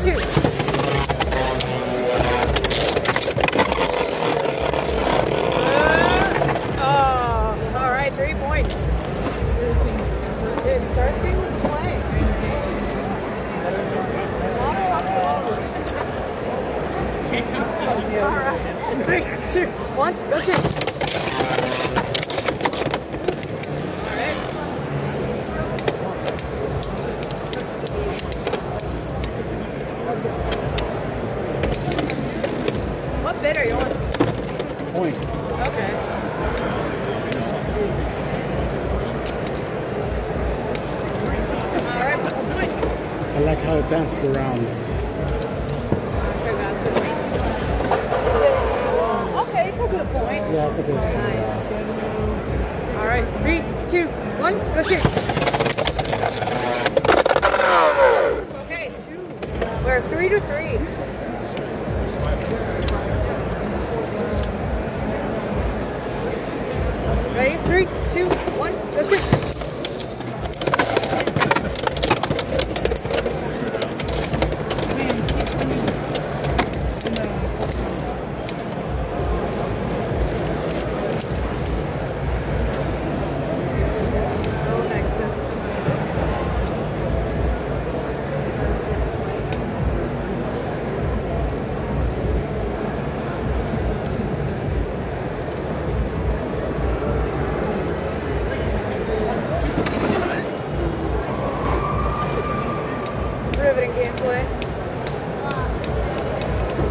shoot. Uh, oh, all right, three two, one, go shoot. Bit are you on? Point. Okay. All right, point. I like how it dances around. Okay, it's a good point. Yeah, it's a good point. Nice. All right, three, two, one, go shoot.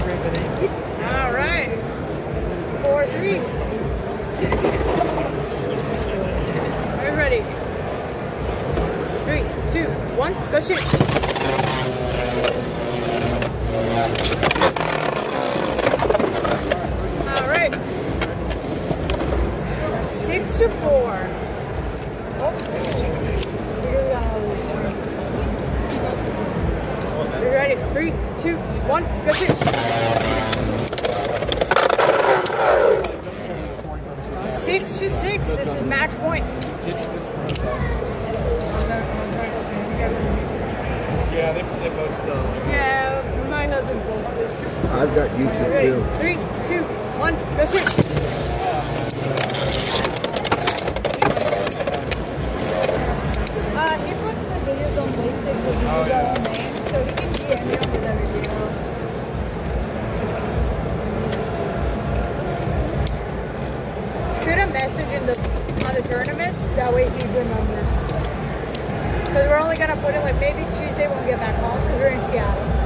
All right. Four, three. Are ready? Three, two, one, go shoot. Six to four. Oh. You ready? Three, two, one, go shoot. Six to six. This is match point. Yeah, they, they both still. Yeah, my husband posted. I've got YouTube Ready? too. Three, two, one, go shoot. tournament. That way he remembers. Because we're only going to put it like maybe Tuesday when we get back home because we're in Seattle.